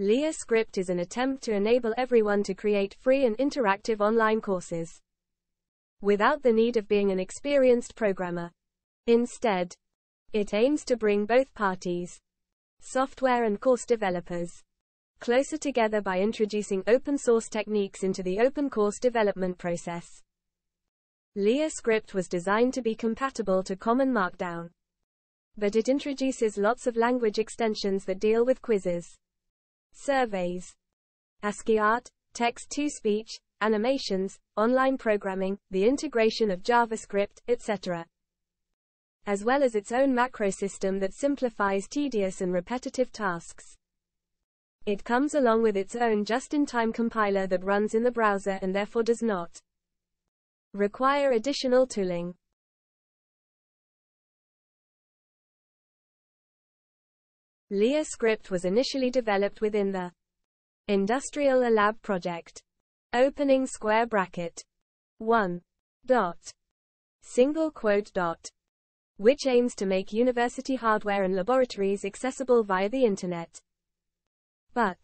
LiaScript is an attempt to enable everyone to create free and interactive online courses without the need of being an experienced programmer. Instead, it aims to bring both parties, software and course developers, closer together by introducing open source techniques into the open course development process. LiaScript was designed to be compatible to Common Markdown. But it introduces lots of language extensions that deal with quizzes, surveys, ASCII art, text to speech, animations, online programming, the integration of JavaScript, etc. As well as its own macro system that simplifies tedious and repetitive tasks. It comes along with its own just-in-time compiler that runs in the browser and therefore does not require additional tooling. LiaScript was initially developed within the Industrial Lab project. Opening square bracket. 1. Dot. Single quote dot. Which aims to make university hardware and laboratories accessible via the internet. But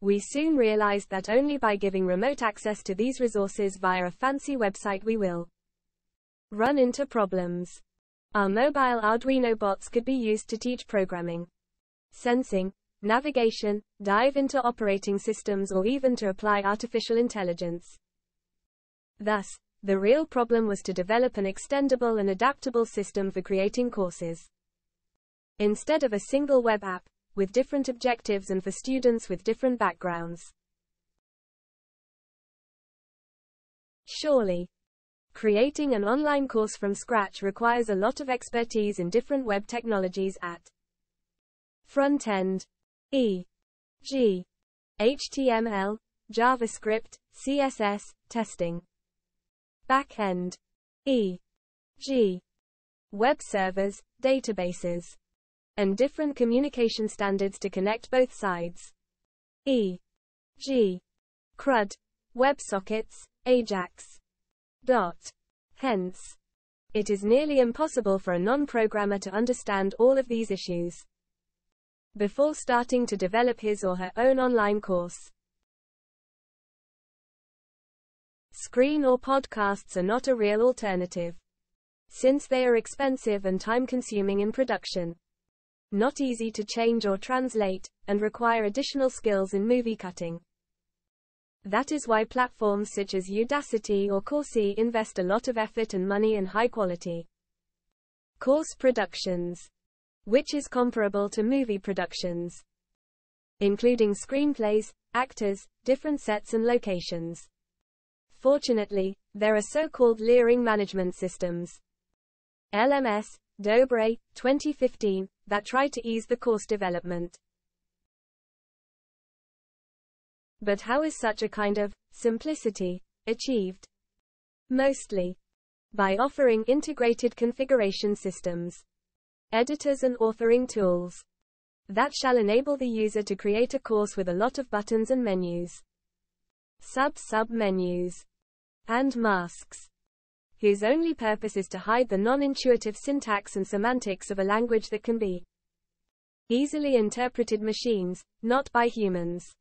we soon realized that only by giving remote access to these resources via a fancy website we will run into problems. Our mobile Arduino bots could be used to teach programming, sensing, navigation, dive into operating systems or even to apply artificial intelligence. Thus, the real problem was to develop an extendable and adaptable system for creating courses. Instead of a single web app, with different objectives and for students with different backgrounds. Surely, creating an online course from scratch requires a lot of expertise in different web technologies at front end, e. g. HTML, JavaScript, CSS, testing. Backend, e. g. Web servers, databases and different communication standards to connect both sides. E. G. CRUD, WebSockets, AJAX. Dot. Hence, it is nearly impossible for a non-programmer to understand all of these issues before starting to develop his or her own online course. Screen or podcasts are not a real alternative, since they are expensive and time consuming in production not easy to change or translate, and require additional skills in movie cutting. That is why platforms such as Udacity or Course invest a lot of effort and money in high quality course productions, which is comparable to movie productions, including screenplays, actors, different sets and locations. Fortunately, there are so-called learning management systems. LMS, Dobre, 2015, that try to ease the course development. But how is such a kind of simplicity achieved? Mostly by offering integrated configuration systems, editors and authoring tools that shall enable the user to create a course with a lot of buttons and menus, sub-sub menus, and masks whose only purpose is to hide the non-intuitive syntax and semantics of a language that can be easily interpreted machines, not by humans.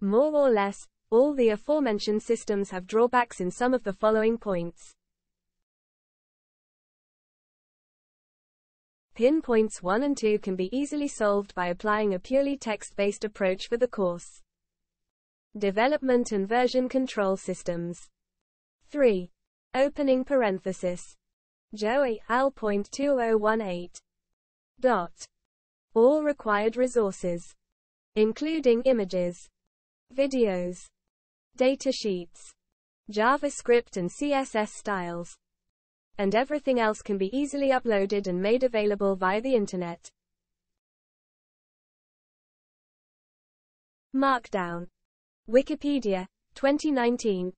More or less, all the aforementioned systems have drawbacks in some of the following points. Pinpoints 1 and 2 can be easily solved by applying a purely text-based approach for the course. Development and version control systems. 3. Opening parenthesis. Joey. Point 2018. Dot. All required resources, including images, videos, data sheets, JavaScript and CSS styles, and everything else can be easily uploaded and made available via the internet. Markdown Wikipedia, 2019,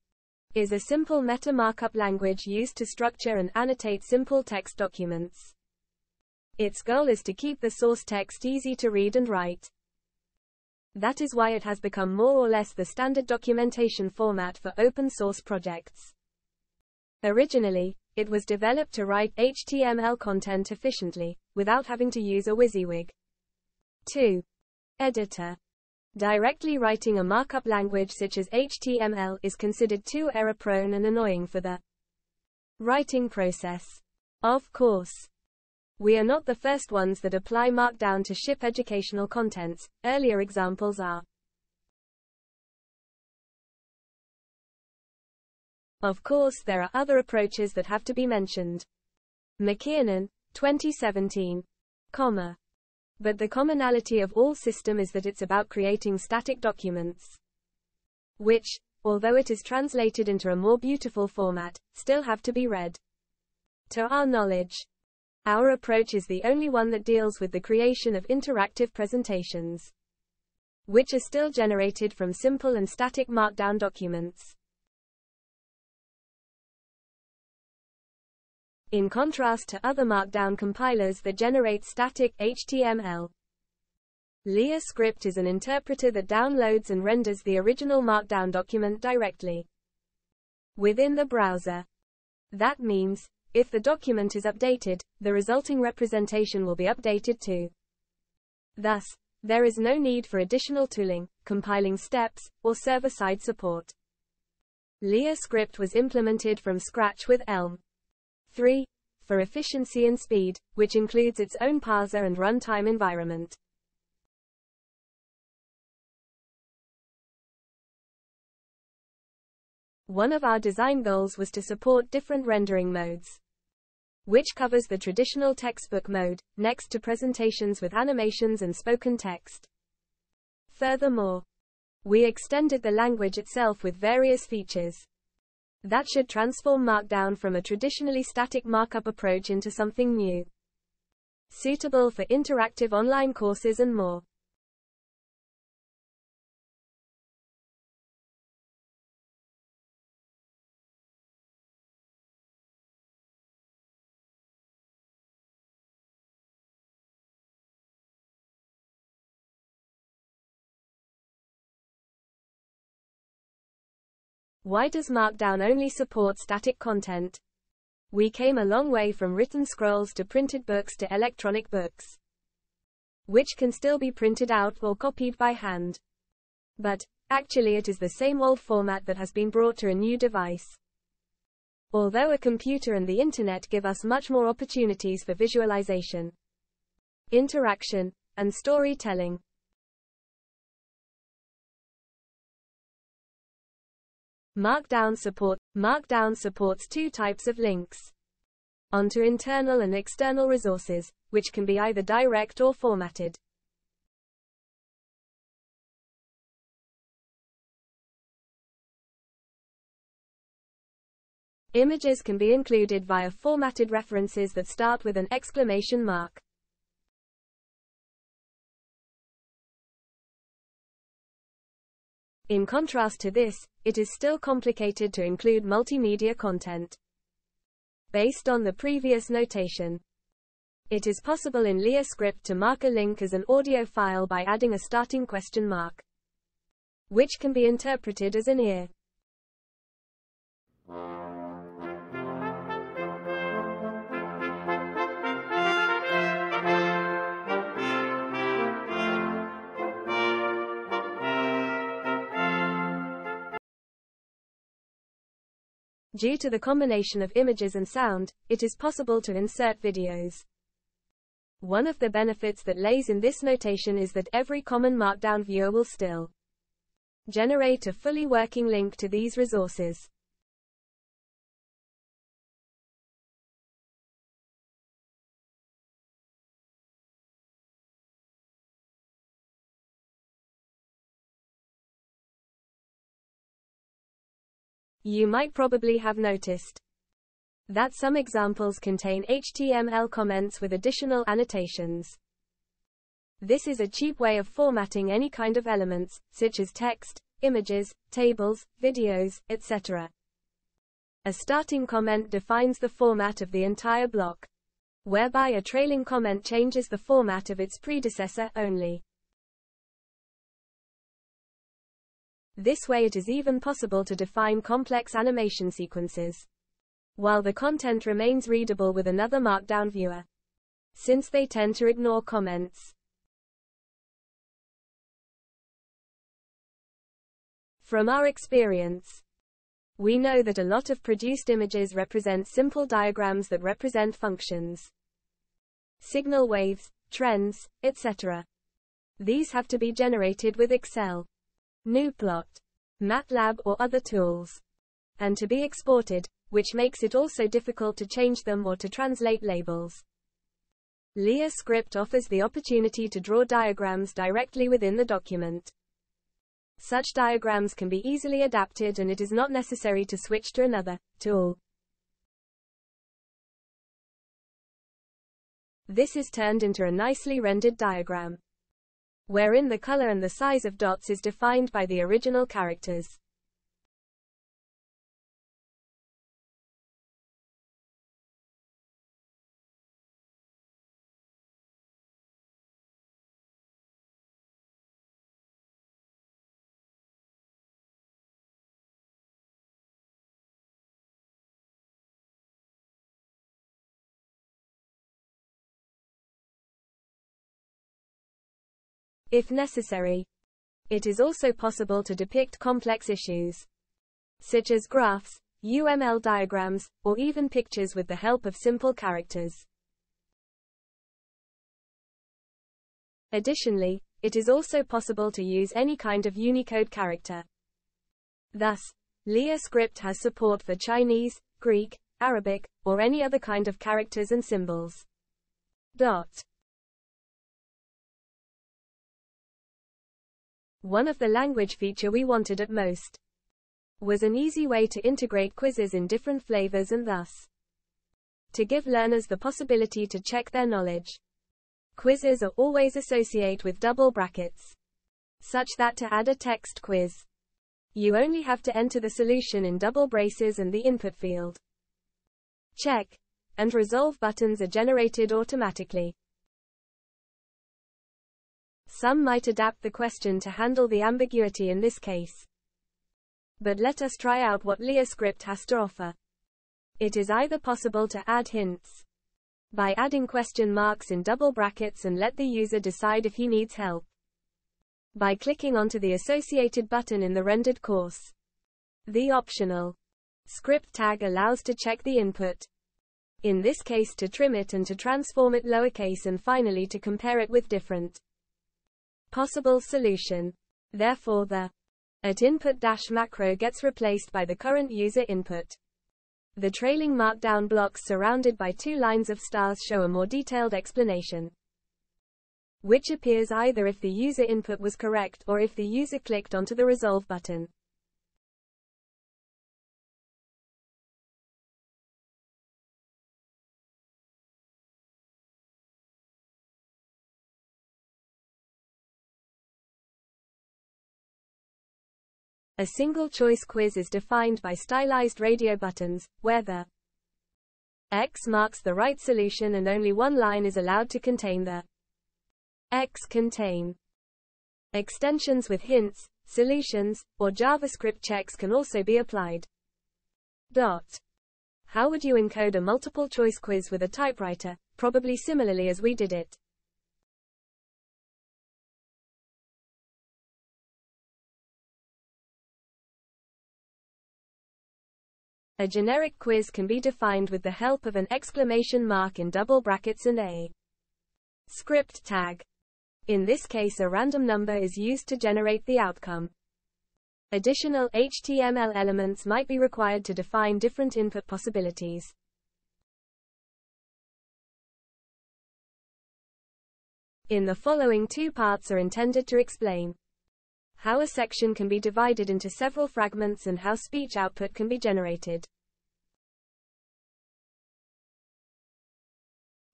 is a simple meta markup language used to structure and annotate simple text documents. Its goal is to keep the source text easy to read and write. That is why it has become more or less the standard documentation format for open source projects. Originally, it was developed to write HTML content efficiently, without having to use a WYSIWYG. 2. Editor. Directly writing a markup language such as HTML is considered too error-prone and annoying for the writing process. Of course. We are not the first ones that apply Markdown to ship educational contents, earlier examples are Of course there are other approaches that have to be mentioned. McKiernan, 2017. Comma. But the commonality of all system is that it's about creating static documents. Which, although it is translated into a more beautiful format, still have to be read. To our knowledge, our approach is the only one that deals with the creation of interactive presentations, which are still generated from simple and static markdown documents. In contrast to other Markdown compilers that generate static HTML. LiaScript is an interpreter that downloads and renders the original Markdown document directly within the browser. That means, if the document is updated, the resulting representation will be updated too. Thus, there is no need for additional tooling, compiling steps, or server-side support. LiaScript was implemented from scratch with Elm. 3. For efficiency and speed, which includes its own parser and runtime environment. One of our design goals was to support different rendering modes, which covers the traditional textbook mode, next to presentations with animations and spoken text. Furthermore, we extended the language itself with various features, that should transform Markdown from a traditionally static markup approach into something new. Suitable for interactive online courses and more. Why does Markdown only support static content? We came a long way from written scrolls to printed books to electronic books, which can still be printed out or copied by hand. But, actually it is the same old format that has been brought to a new device. Although a computer and the internet give us much more opportunities for visualization, interaction, and storytelling, Markdown support Markdown supports two types of links onto internal and external resources, which can be either direct or formatted. Images can be included via formatted references that start with an exclamation mark. In contrast to this, it is still complicated to include multimedia content. Based on the previous notation, it is possible in LiaScript to mark a link as an audio file by adding a starting question mark, which can be interpreted as an ear. Due to the combination of images and sound, it is possible to insert videos. One of the benefits that lays in this notation is that every common Markdown viewer will still generate a fully working link to these resources. You might probably have noticed that some examples contain HTML comments with additional annotations. This is a cheap way of formatting any kind of elements, such as text, images, tables, videos, etc. A starting comment defines the format of the entire block, whereby a trailing comment changes the format of its predecessor only. This way it is even possible to define complex animation sequences. while the content remains readable with another Markdown viewer. Since they tend to ignore comments. From our experience, we know that a lot of produced images represent simple diagrams that represent functions, signal waves, trends, etc. These have to be generated with Excel, Gnuplot, MATLAB or other tools, and to be exported, which makes it also difficult to change them or to translate labels. LiaScript offers the opportunity to draw diagrams directly within the document. Such diagrams can be easily adapted and it is not necessary to switch to another tool. This is turned into a nicely rendered diagram, wherein the color and the size of dots is defined by the original characters. If necessary. It is also possible to depict complex issues, such as graphs, UML diagrams, or even pictures with the help of simple characters. Additionally, it is also possible to use any kind of Unicode character. Thus, LiaScript has support for Chinese, Greek, Arabic, or any other kind of characters and symbols. Dot. One of the language feature we wanted at most was an easy way to integrate quizzes in different flavors and thus to give learners the possibility to check their knowledge. Quizzes are always associated with double brackets, such that to add a text quiz, you only have to enter the solution in double braces and the input field. Check and resolve buttons are generated automatically. Some might adapt the question to handle the ambiguity in this case. But let us try out what LiaScript has to offer. It is either possible to add hints by adding question marks in double brackets and let the user decide if he needs help by clicking onto the associated button in the rendered course. The optional script tag allows to check the input. In this case to trim it and to transform it lowercase and finally to compare it with different possible solution. Therefore the at input macro gets replaced by the current user input. The trailing markdown blocks surrounded by two lines of stars show a more detailed explanation, which appears either if the user input was correct or if the user clicked onto the resolve button. A single choice quiz is defined by stylized radio buttons, where the X marks the right solution and only one line is allowed to contain the X contain. Extensions with hints, solutions, or JavaScript checks can also be applied. Dot. How would you encode a multiple choice quiz with a typewriter? Probably similarly as we did it. A generic quiz can be defined with the help of an exclamation mark in double brackets and a script tag. In this case a random number is used to generate the outcome. Additional HTML elements might be required to define different input possibilities. In the following two parts are intended to explain how a section can be divided into several fragments and how speech output can be generated.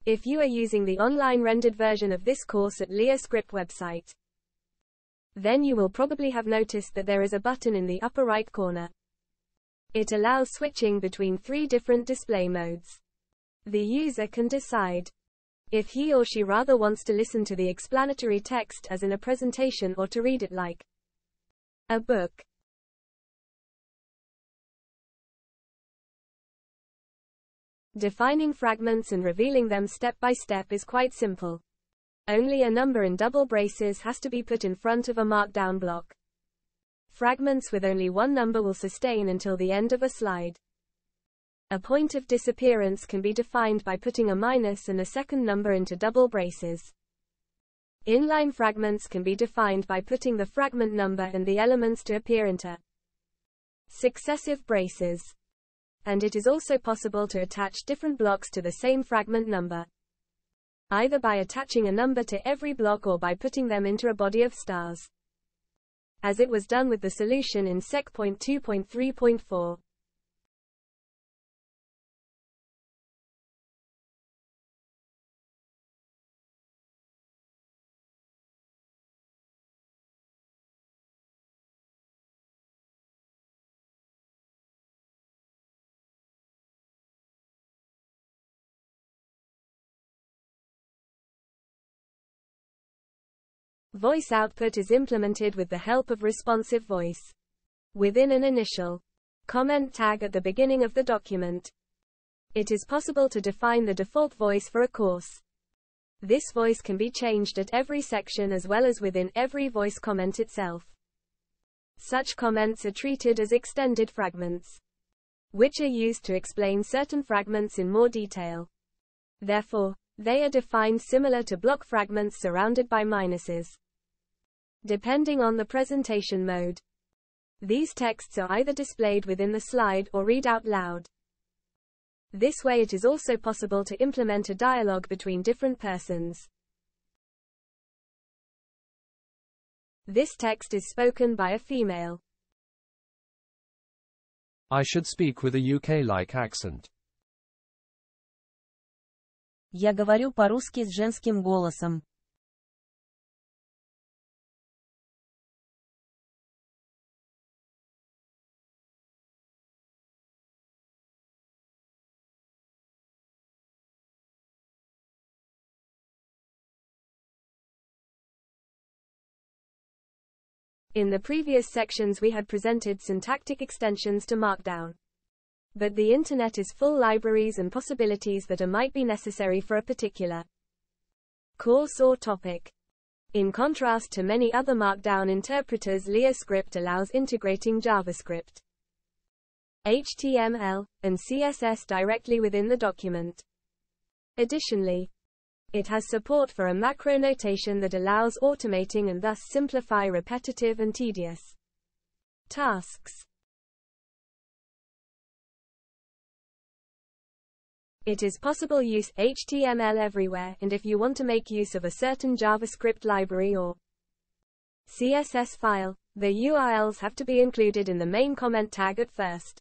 If you are using the online rendered version of this course at LiaScript website, then you will probably have noticed that there is a button in the upper right corner. It allows switching between three different display modes. The user can decide if he or she rather wants to listen to the explanatory text as in a presentation or to read it like a book. Defining fragments and revealing them step by step is quite simple. Only a number in double braces has to be put in front of a markdown block. Fragments with only one number will sustain until the end of a slide. A point of disappearance can be defined by putting a minus and a second number into double braces. Inline fragments can be defined by putting the fragment number and the elements to appear into successive braces. And it is also possible to attach different blocks to the same fragment number either by attaching a number to every block or by putting them into a body of stars. As it was done with the solution in Sec.2.3.4. Voice output is implemented with the help of ResponsiveVoice. Within an initial comment tag at the beginning of the document, it is possible to define the default voice for a course. This voice can be changed at every section as well as within every voice comment itself. Such comments are treated as extended fragments, which are used to explain certain fragments in more detail. Therefore, they are defined similar to block fragments surrounded by minuses depending on the presentation mode. These texts are either displayed within the slide or read out loud. This way it is also possible to implement a dialogue between different persons. This text is spoken by a female. I should speak with a UK-like accent. Я говорю по-русски с женским голосом. In the previous sections we had presented syntactic extensions to Markdown. But the internet is full libraries and possibilities that are might be necessary for a particular course or topic. In contrast to many other Markdown interpreters LiaScript allows integrating JavaScript, HTML, and CSS directly within the document. Additionally, it has support for a macro notation that allows automating and thus simplify repetitive and tedious tasks. It is possible use HTML everywhere and if you want to make use of a certain JavaScript library or CSS file, the URLs have to be included in the main comment tag at first.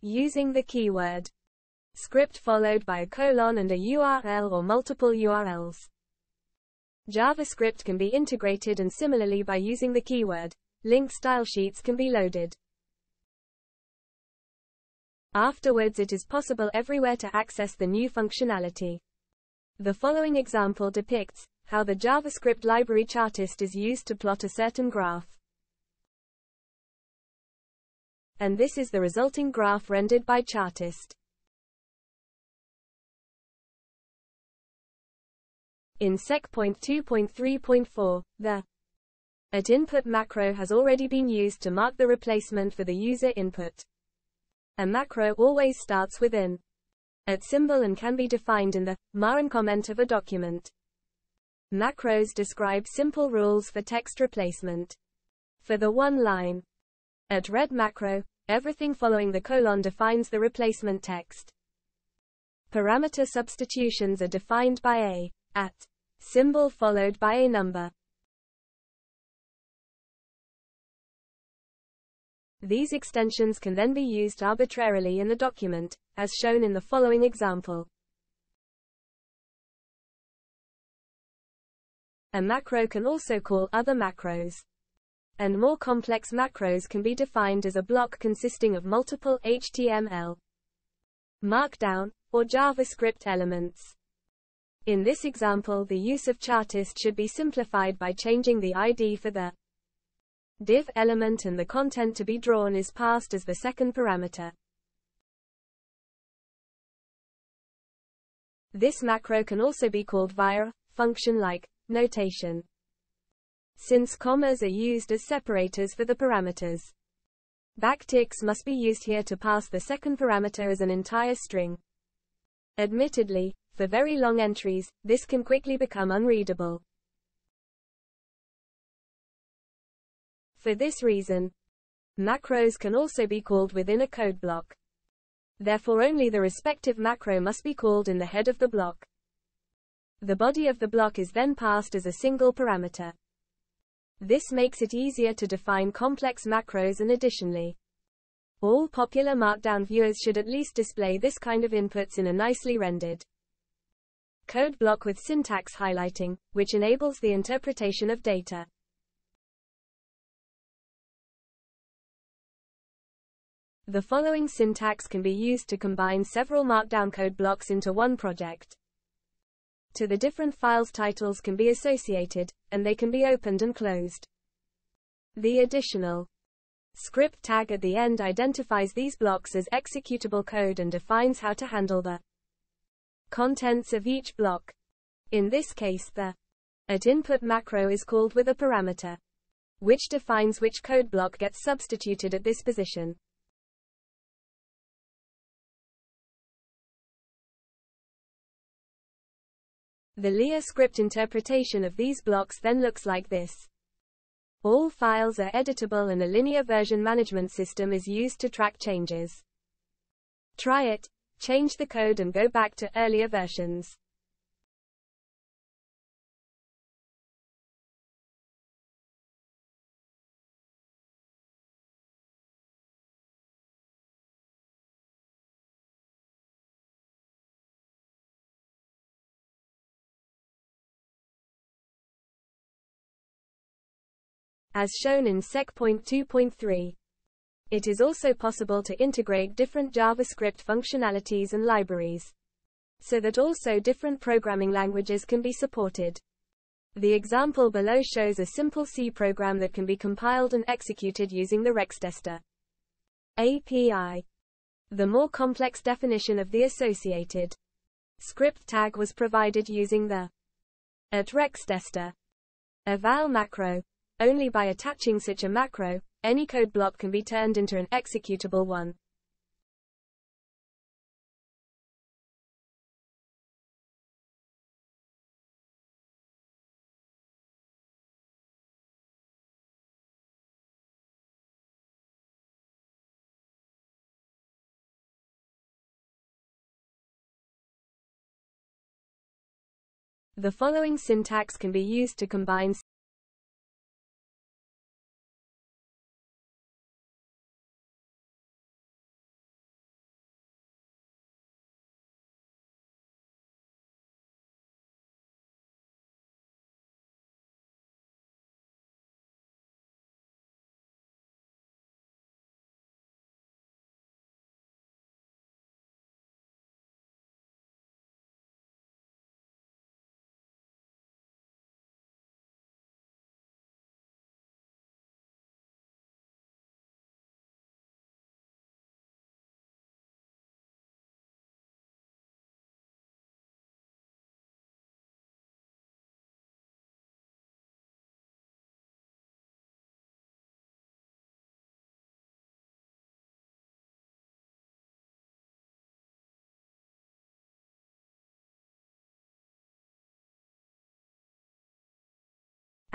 Using the keyword script followed by a colon and a URL or multiple URLs. JavaScript can be integrated and similarly by using the keyword link style sheets can be loaded. Afterwards it is possible everywhere to access the new functionality. The following example depicts how the JavaScript library Chartist is used to plot a certain graph. And this is the resulting graph rendered by Chartist. In sec.2.3.4, the at input macro has already been used to mark the replacement for the user input. A macro always starts within at symbol and can be defined in the MARN comment of a document. Macros describe simple rules for text replacement. For the one line at red macro, everything following the colon defines the replacement text. Parameter substitutions are defined by a at symbol followed by a number. These extensions can then be used arbitrarily in the document, as shown in the following example. A macro can also call other macros. And more complex macros can be defined as a block consisting of multiple HTML, Markdown, or JavaScript elements. In this example the use of Chartist should be simplified by changing the ID for the div element and the content to be drawn is passed as the second parameter. This macro can also be called via function-like notation. Since commas are used as separators for the parameters. Backticks must be used here to pass the second parameter as an entire string. Admittedly, for very long entries, this can quickly become unreadable. For this reason, macros can also be called within a code block. Therefore only the respective macro must be called in the head of the block. The body of the block is then passed as a single parameter. This makes it easier to define complex macros and additionally, all popular Markdown viewers should at least display this kind of inputs in a nicely rendered code block with syntax highlighting, which enables the interpretation of data. The following syntax can be used to combine several Markdown code blocks into one project. To the different files titles can be associated, and they can be opened and closed. The additional Script tag at the end identifies these blocks as executable code and defines how to handle the contents of each block. In this case the at input macro is called with a parameter, which defines which code block gets substituted at this position. The LiaScript interpretation of these blocks then looks like this. All files are editable and a linear version management system is used to track changes. Try it, change the code and go back to earlier versions. as shown in Sec.2.3. It is also possible to integrate different JavaScript functionalities and libraries, so that also different programming languages can be supported. The example below shows a simple C program that can be compiled and executed using the Rextester API. The more complex definition of the associated script tag was provided using the at Rextester eval macro. Only by attaching such a macro, any code block can be turned into an executable one. The following syntax can be used to combine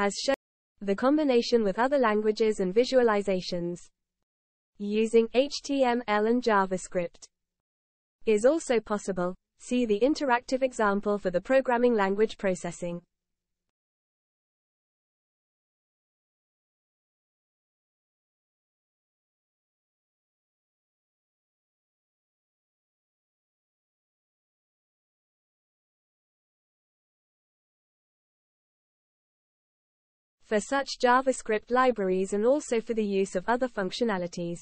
as shown, the combination with other languages and visualizations using HTML and JavaScript is also possible. See the interactive example for the programming language processing. For such JavaScript libraries and also for the use of other functionalities.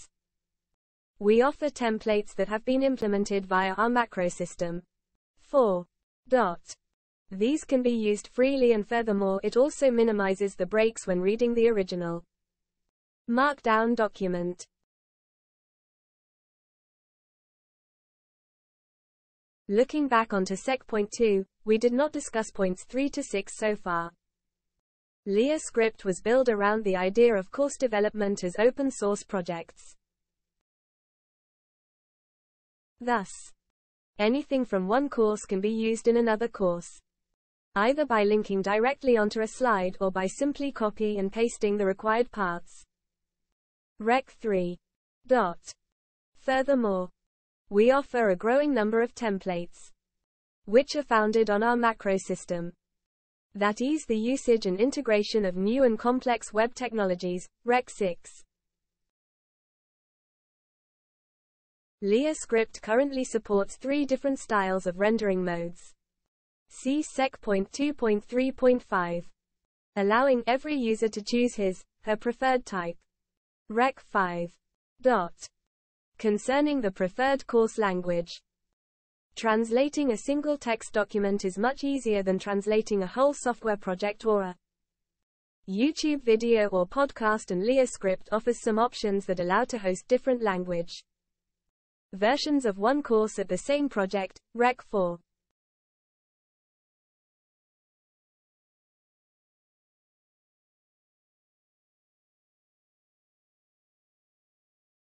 We offer templates that have been implemented via our macro system. 4. Dot. These can be used freely and furthermore it also minimizes the breaks when reading the original Markdown document. Looking back onto Sec Point 2, we did not discuss points 3 to 6 so far. LiaScript was built around the idea of course development as open source projects. Thus, anything from one course can be used in another course. Either by linking directly onto a slide or by simply copy and pasting the required paths. Rec 3. Dot. Furthermore, we offer a growing number of templates, which are founded on our macro system, that ease the usage and integration of new and complex web technologies, Rec 6. LiaScript currently supports three different styles of rendering modes. See Sec.2.3.5. Allowing every user to choose his, her preferred type. Rec 5. Dot. Concerning the preferred course language. Translating a single text document is much easier than translating a whole software project or a YouTube video or podcast and LiaScript offers some options that allow to host different language versions of one course at the same project, Rec 4.